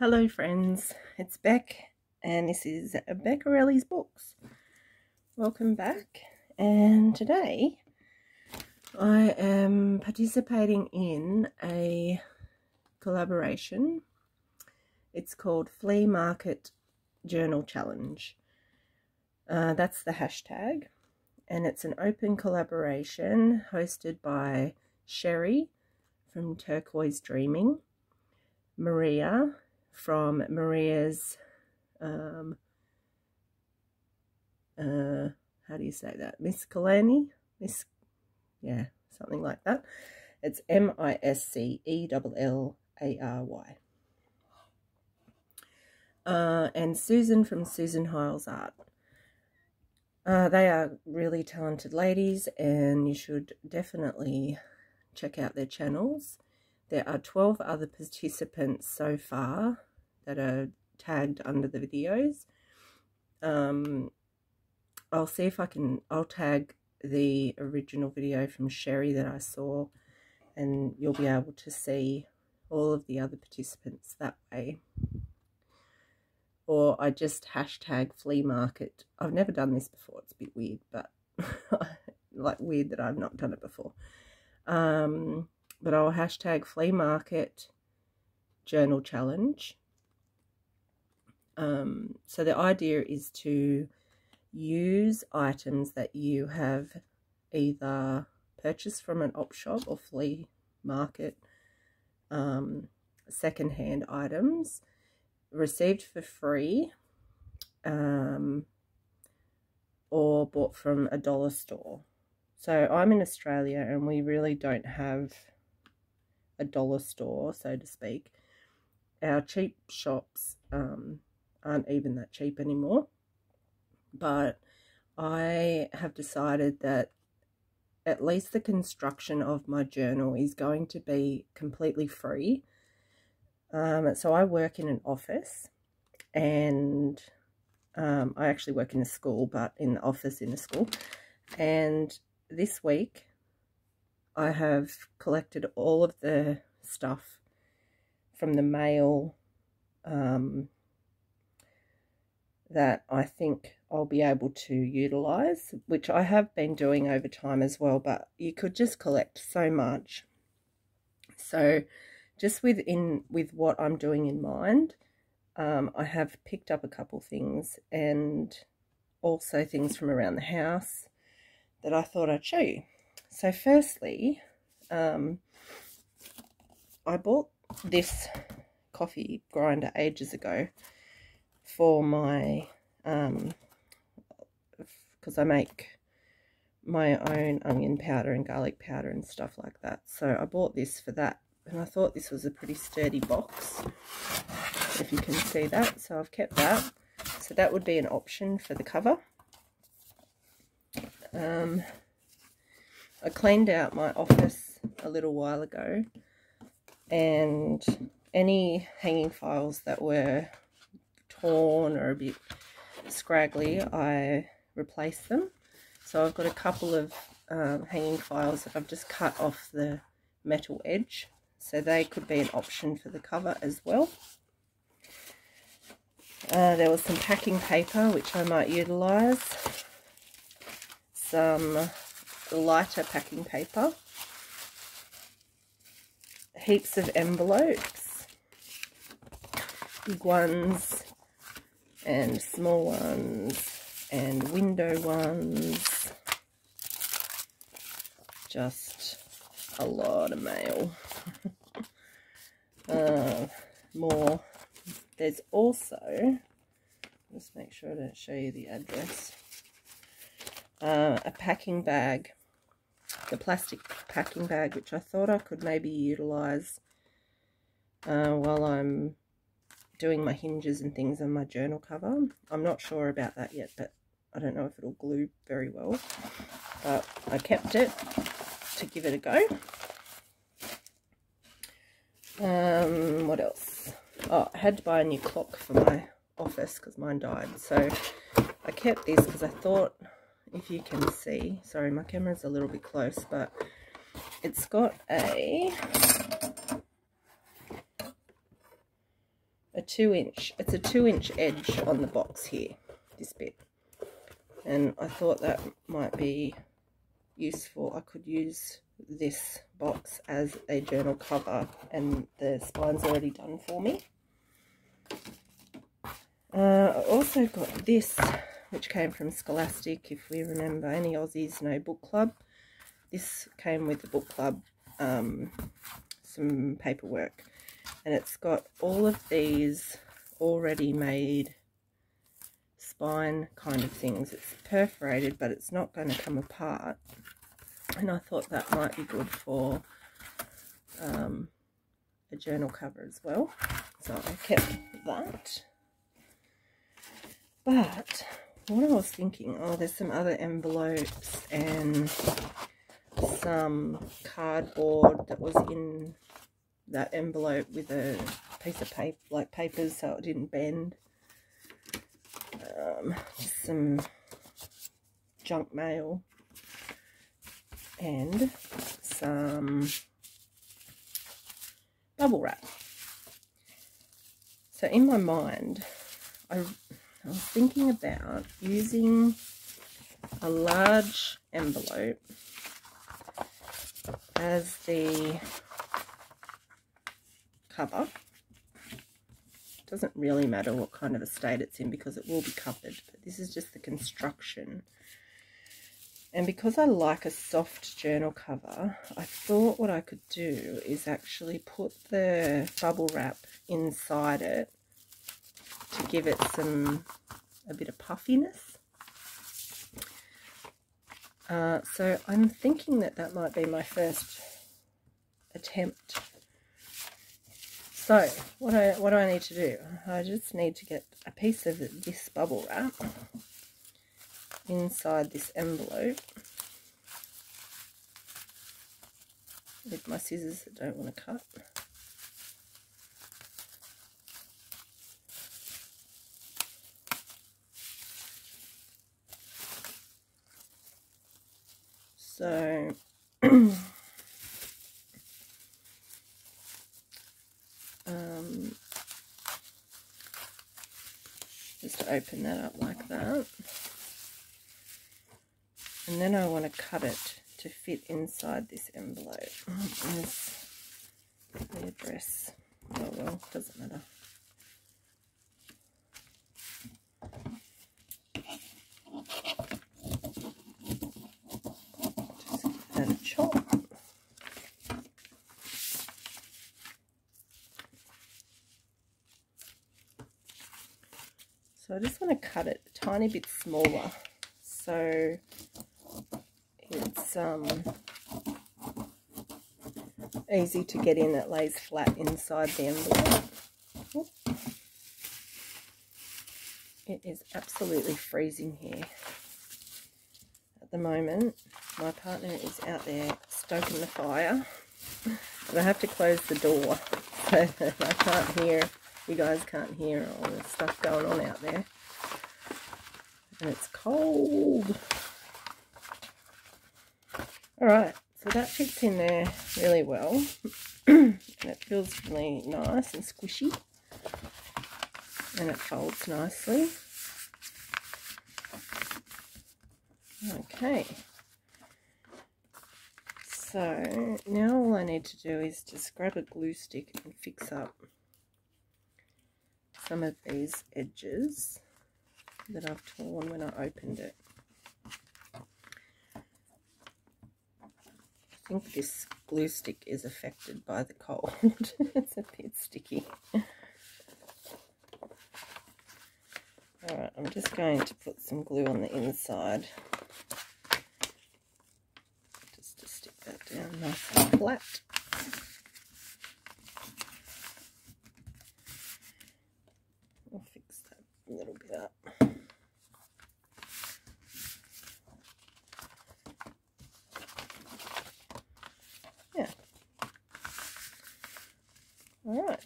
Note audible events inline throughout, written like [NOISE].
Hello friends, it's Beck and this is Becerelli's Books. Welcome back and today I am participating in a collaboration. It's called Flea Market Journal Challenge. Uh, that's the hashtag and it's an open collaboration hosted by Sheree from Turquoise Dreaming, Maria from Maria's, um, uh, how do you say that? Miss Kalani? Miss, yeah, something like that. It's M-I-S-C-E-L-L-A-R-Y. Uh, and Susan from Susan Hiles Art. Uh, they are really talented ladies and you should definitely check out their channels. There are 12 other participants so far that are tagged under the videos. Um, I'll see if I can, I'll tag the original video from Sheree that I saw and you'll be able to see all of the other participants that way. Or I just hashtag flea market. I've never done this before. It's a bit weird, but [LAUGHS] like weird that I've not done it before. Um, but I'll hashtag flea market journal challenge um, so the idea is to use items that you have either purchased from an op shop or flea market, um, secondhand items, received for free, um, or bought from a dollar store. So I'm in Australia and we really don't have a dollar store, so to speak. Our cheap shops um, aren't even that cheap anymore. But I have decided that at least the construction of my journal is going to be completely free. Um, so I work in an office and um, I actually work in a school, but in the office in a school. And this week I have collected all of the stuff from the mail um, that I think I'll be able to utilize, which I have been doing over time as well, but you could just collect so much. So just within with what I'm doing in mind, um, I have picked up a couple things and also things from around the house that I thought I'd show you. So firstly, um, I bought this coffee grinder ages ago for my, um, because I make my own onion powder and garlic powder and stuff like that. So I bought this for that. And I thought this was a pretty sturdy box, if you can see that. So I've kept that. So that would be an option for the cover. Um, I cleaned out my office a little while ago and any hanging files that were torn or a bit scraggly, I replaced them. So I've got a couple of um, hanging files that I've just cut off the metal edge. So they could be an option for the cover as well. Uh, there was some packing paper which I might utilise. Some lighter packing paper. Heaps of envelopes. Big ones and small ones and window ones. Just a lot of mail. [LAUGHS] uh, more. There's also, just make sure I don't show you the address, uh, a packing bag, the plastic packing bag, which I thought I could maybe utilise uh, while I'm doing my hinges and things on my journal cover. I'm not sure about that yet, but I don't know if it'll glue very well. But I kept it to give it a go. Um, what else? Oh, I had to buy a new clock for my office because mine died. So I kept this because I thought, if you can see, sorry, my camera's a little bit close, but it's got a a two inch, it's a two inch edge on the box here, this bit. And I thought that might be useful. I could use this box as a journal cover and the spine's already done for me. Uh, I also got this, which came from Scholastic, if we remember, any Aussies know book club. This came with the book club, um, some paperwork. And it's got all of these already made spine kind of things. It's perforated, but it's not going to come apart. And I thought that might be good for um, a journal cover as well. So I kept that. But what I was thinking, oh, there's some other envelopes and some cardboard that was in that envelope with a piece of paper, like papers, so it didn't bend. Um, some junk mail and some bubble wrap. So in my mind, I I was thinking about using a large envelope as the cover. Doesn't really matter what kind of a state it's in because it will be covered, but this is just the construction. And because I like a soft journal cover, I thought what I could do is actually put the bubble wrap inside it to give it some, a bit of puffiness. Uh, so I'm thinking that that might be my first attempt. So what I what do I need to do? I just need to get a piece of this bubble wrap inside this envelope with my scissors that don't want to cut. So [CLEARS THROAT] um, just open that up like that. And then I want to cut it to fit inside this envelope. [CLEARS THROAT] The address. Oh well, doesn't matter. So I just want to cut it a tiny bit smaller so it's um, easy to get in. It lays flat inside the envelope. It is absolutely freezing here at the moment. My partner is out there stoking the fire. And I have to close the door [LAUGHS] so I can't hear you guys can't hear all the stuff going on out there. And it's cold. Alright, so that fits in there really well. [CLEARS THROAT] and it feels really nice and squishy. And it folds nicely. Okay. So now all I need to do is just grab a glue stick and fix up some of these edges that I've torn when I opened it. I think this glue stick is affected by the cold. [LAUGHS] it's a bit sticky. Alright, I'm just going to put some glue on the inside. Just to stick that down nice and flat. a little bit up. Yeah. Alright,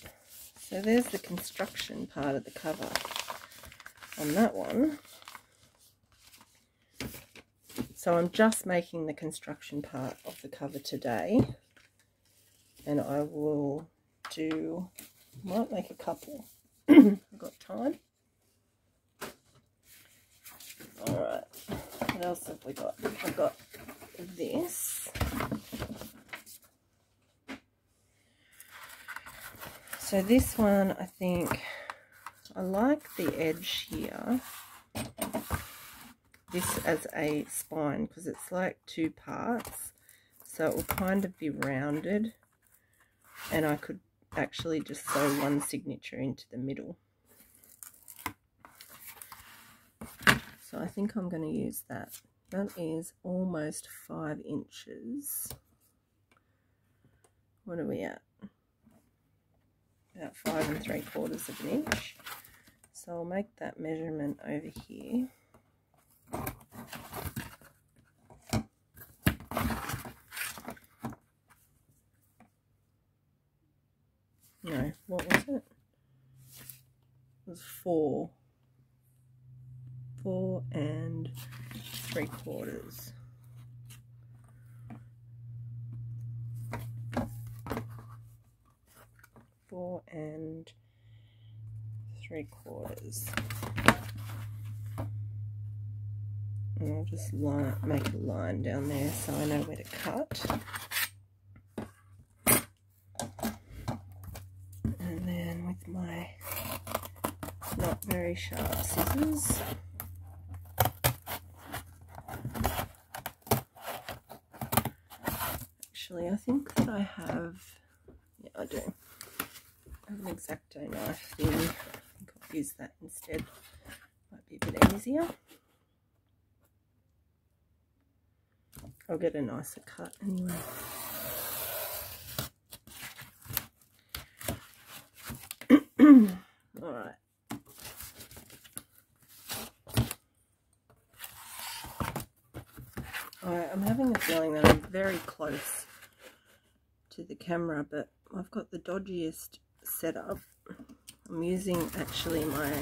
so there's the construction part of the cover on that one. So I'm just making the construction part of the cover today. And I will do, might make a couple [CLEARS THROAT] I've got time. Alright, what else have we got? I've got this. So this one, I think, I like the edge here. This as a spine because it's like two parts. So it will kind of be rounded. And I could actually just sew one signature into the middle. So I think I'm going to use that. That is almost five inches. What are we at? About five and three quarters of an inch. So I'll make that measurement over here. No, what was it? It was four. Four and three quarters. Four and three quarters. And I'll just line, make a line down there so I know where to cut. And then with my not very sharp scissors, actually I think that I have, yeah I do, have an X-Acto knife thing, I think I'll use that instead, might be a bit easier. I'll get a nicer cut anyway. [CLEARS THROAT] Alright. Alright, I'm having a feeling that I'm very close to the camera, but I've got the dodgiest setup. I'm using actually my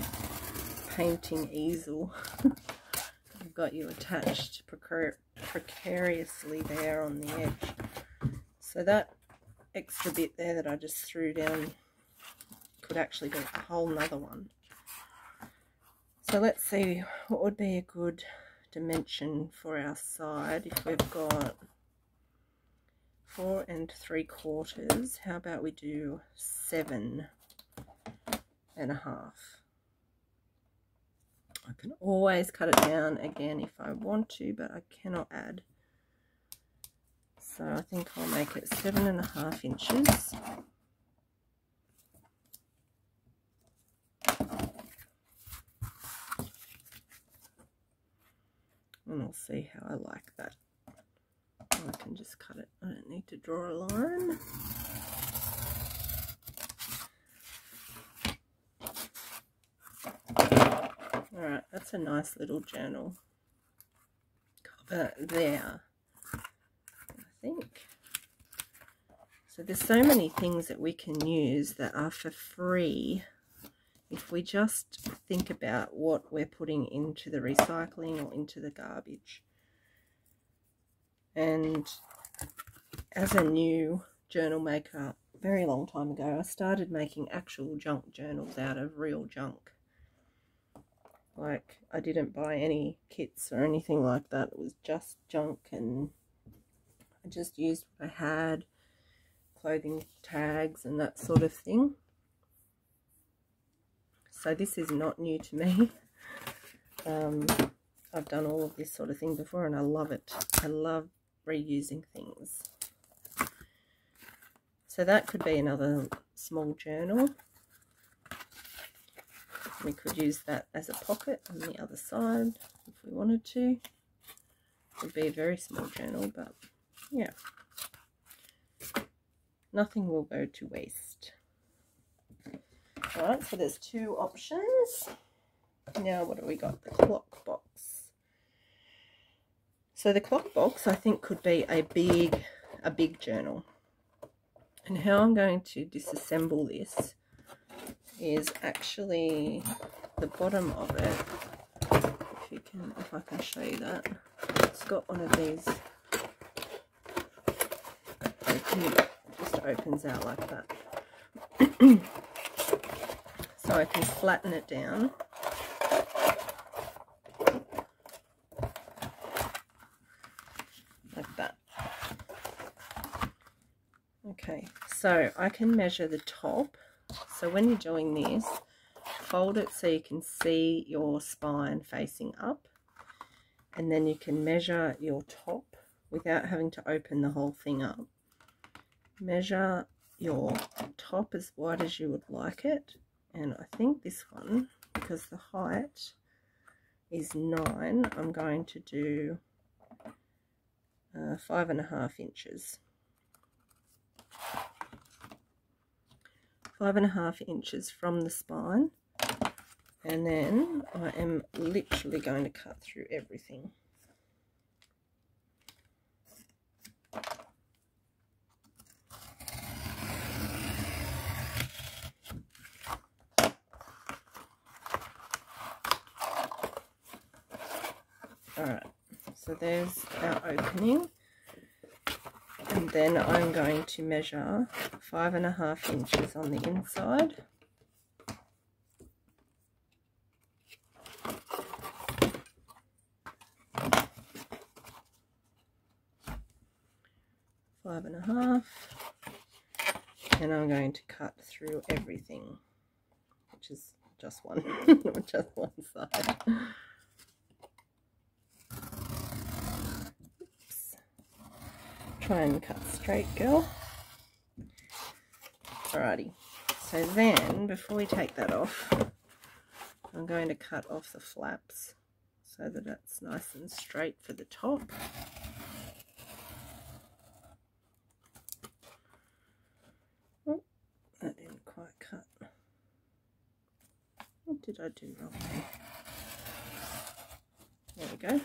painting easel. [LAUGHS] I've got you attached precar precariously there on the edge. So that extra bit there that I just threw down could actually be a whole nother one. So let's see what would be a good dimension for our side if we've got four and three quarters. How about we do seven and a half? I can always cut it down again if I want to, but I cannot add. So I think I'll make it seven and a half inches. And I'll see how I like that. I can just cut it. I don't need to draw a line. Alright, that's a nice little journal cover there, I think. So there's so many things that we can use that are for free if we just think about what we're putting into the recycling or into the garbage. And as a new journal maker, very long time ago, I started making actual junk journals out of real junk. Like, I didn't buy any kits or anything like that. It was just junk and I just used what I had, clothing tags and that sort of thing. So this is not new to me. [LAUGHS] Um, I've done all of this sort of thing before and I love it. I love reusing things. So that could be another small journal we could use that as a pocket on the other side if we wanted to. It would be a very small journal, but yeah. Nothing will go to waste. Alright, so there's two options. Now what do we got? The clock box. So the clock box I think could be a big a big journal. And how I'm going to disassemble this is actually the bottom of it. If you can, if I can show you that, it's got one of these. Open, just opens out like that. so [CLEARS THROAT] so I can flatten it down. Like that. Okay, so I can measure the top. So when you're doing this, fold it so you can see your spine facing up. And then you can measure your top without having to open the whole thing up. Measure your top as wide as you would like it and I think this one because the height is nine I'm going to do uh, five and a half inches five and a half inches from the spine. And then I am literally going to cut through everything. Alright, so there's our opening. And then I'm going to measure five and a half inches on the inside. Five and a half. And I'm going to cut through everything, which is just one, [LAUGHS] just one side. And cut straight, girl. Alrighty. So then, before we take that off, I'm going to cut off the flaps so that it's nice and straight for the top. Oh, that didn't quite cut. What did I do wrong there? There we go.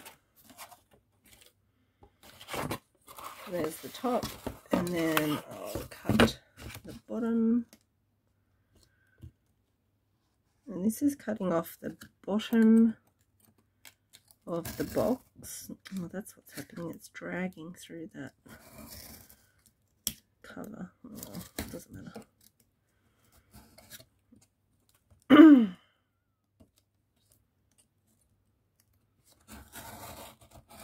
There's the top and then I'll cut the bottom. And this is cutting off the bottom of the box. Oh that's what's happening. It's dragging through that cover doesn't matter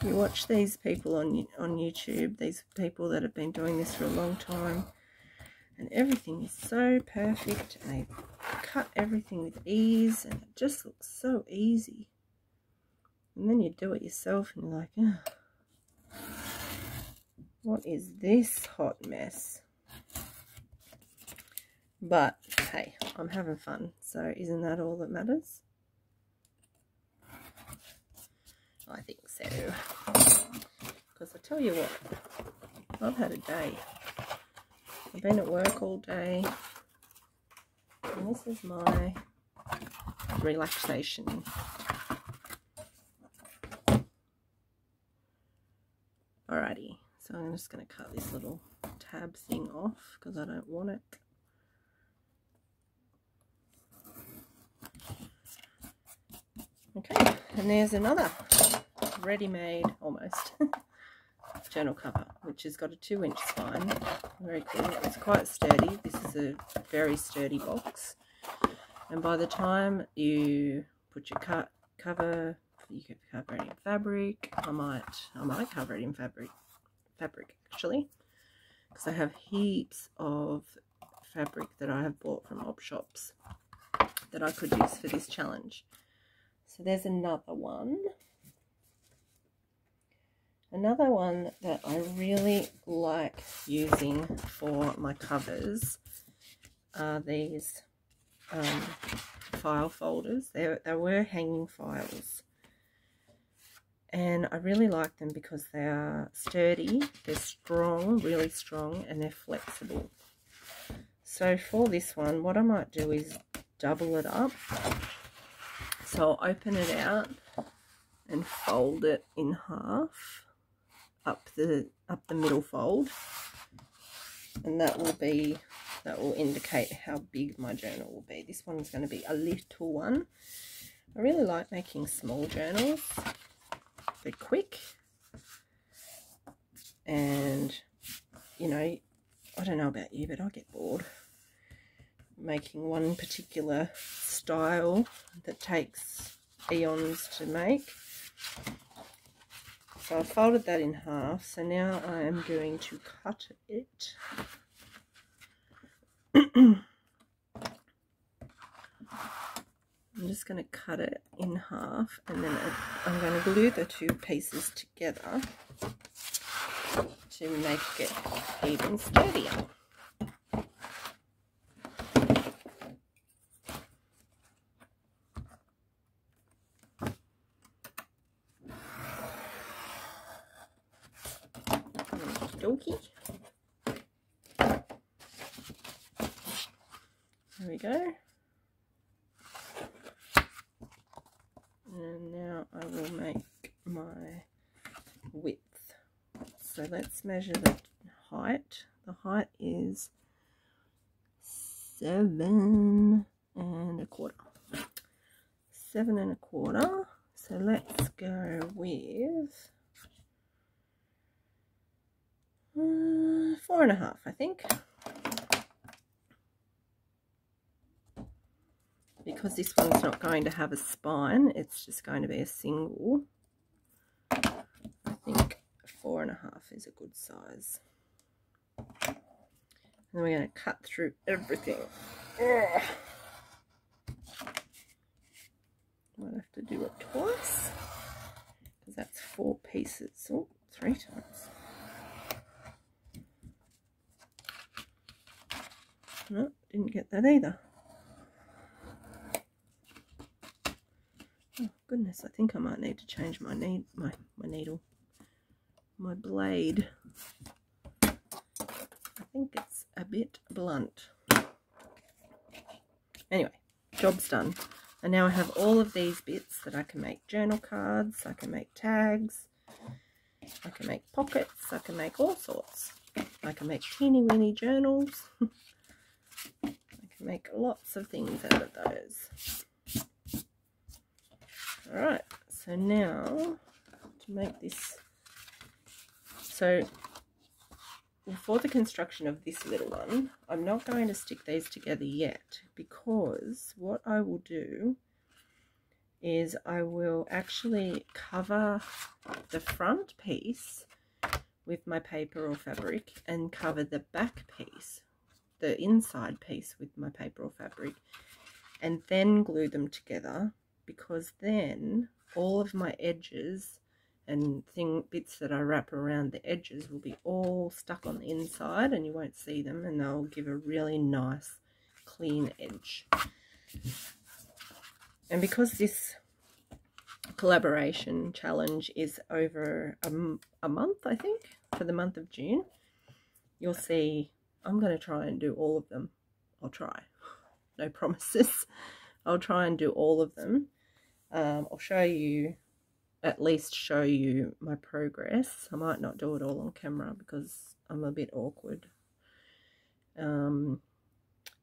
You watch these people on on YouTube, these people that have been doing this for a long time, and everything is so perfect, and they cut everything with ease, and it just looks so easy. And then you do it yourself, and you're like, oh, what is this hot mess? But hey, I'm having fun, so isn't that all that matters? I think so. Because I tell you what, I've had a day. I've been at work all day. And this is my relaxation. Alrighty, so I'm just going to cut this little tab thing off because I don't want it. Okay, and there's another ready-made, almost, [LAUGHS] journal cover, which has got a two-inch spine. Very cool. It's quite sturdy. This is a very sturdy box. And by the time you put your cut cover, you can cover it in fabric. I might, I might cover it in fabric, fabric actually, because I have heaps of fabric that I have bought from op shops that I could use for this challenge. So there's another one. Another one that I really like using for my covers are these um, file folders. They, they were hanging files. And I really like them because they are sturdy, they're strong, really strong, and they're flexible. So for this one, what I might do is double it up. So I'll open it out and fold it in half up the up the middle fold. And that will be that will indicate how big my journal will be. This one's going to be a little one. I really like making small journals. They're quick. And you know I don't know about you but I get bored making one particular style that takes eons to make. So I folded that in half. So now I am going to cut it. [CLEARS THROAT] I'm just going to cut it in half and then I'm going to glue the two pieces together to make it even sturdier. Donkey. There we go. And now I will make my width. So measure the height. The height is seven and a quarter. Seven and a quarter. So let's go with uh, four and a half, I think. Because this one's not going to have a spine, it's just going to be a single. Four and a half is a good size. And then we're going to cut through everything. Ugh. Might have to do it twice because that's four pieces. Oh, three times. No, didn't get that either. Oh goodness, I think I might need to change my need my my needle my blade. I think it's a bit blunt. Anyway, job's done. And now I have all of these bits that I can make journal cards, I can make tags, I can make pockets, I can make all sorts. I can make teeny weeny journals. [LAUGHS] I can make lots of things out of those. Alright, so now to make this so for the construction of this little one, I'm not going to stick these together yet because what I will do is I will actually cover the front piece with my paper or fabric and cover the back piece, the inside piece with my paper or fabric and then glue them together because then all of my edges and thing bits that I wrap around the edges will be all stuck on the inside and you won't see them and they'll give a really nice clean edge. And because this collaboration challenge is over a, a month I think for the month of June you'll see I'm going to try and do all of them. I'll try. [LAUGHS] No promises. I'll try and do all of them. Um, I'll show you at least show you my progress. I might not do it all on camera because I'm a bit awkward. Um,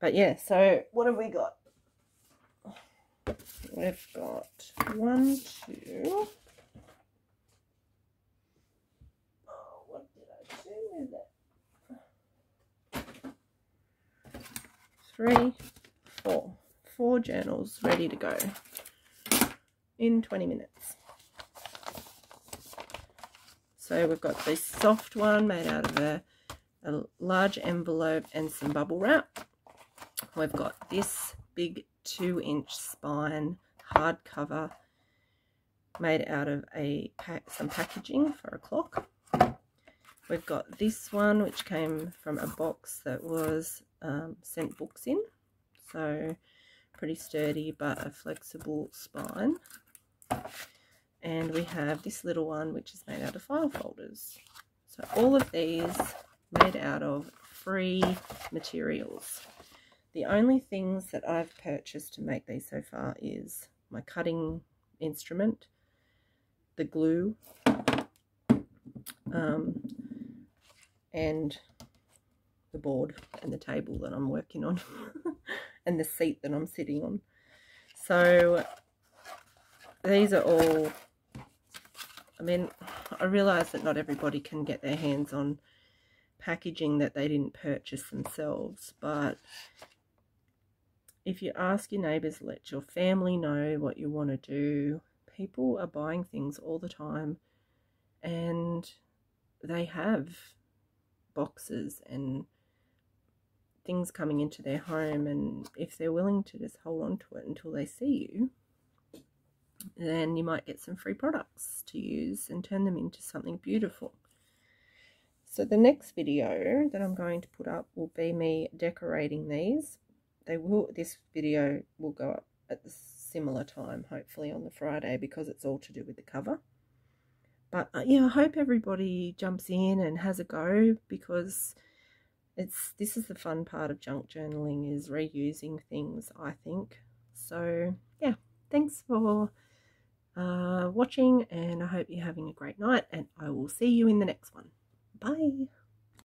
but yeah, so what have we got? We've got one, two. Oh. Four journals ready to go in 20 minutes. So we've got this soft one made out of a, a large envelope and some bubble wrap. We've got this big two inch spine hardcover made out of a pack, some packaging for a clock. We've got this one which came from a box that was um, sent books in. So pretty sturdy but a flexible spine and we have this little one which is made out of file folders. So all of these made out of free materials. The only things that I've purchased to make these so far is my cutting instrument the glue um, and the board and the table that I'm working on [LAUGHS] and the seat that I'm sitting on. So these are all I mean, I realise that not everybody can get their hands on packaging that they didn't purchase themselves, but if you ask your neighbours, let your family know what you want to do. People are buying things all the time and they have boxes and things coming into their home and if they're willing to just hold on to it until they see you then you might get some free products to use and turn them into something beautiful. So the next video that I'm going to put up will be me decorating these. They will this video will go up at the similar time hopefully on the Friday because it's all to do with the cover. But uh, yeah I hope everybody jumps in and has a go because it's this is the fun part of junk journaling is reusing things I think. So yeah thanks for uh, watching and I hope you're having a great night and I will see you in the next one. Bye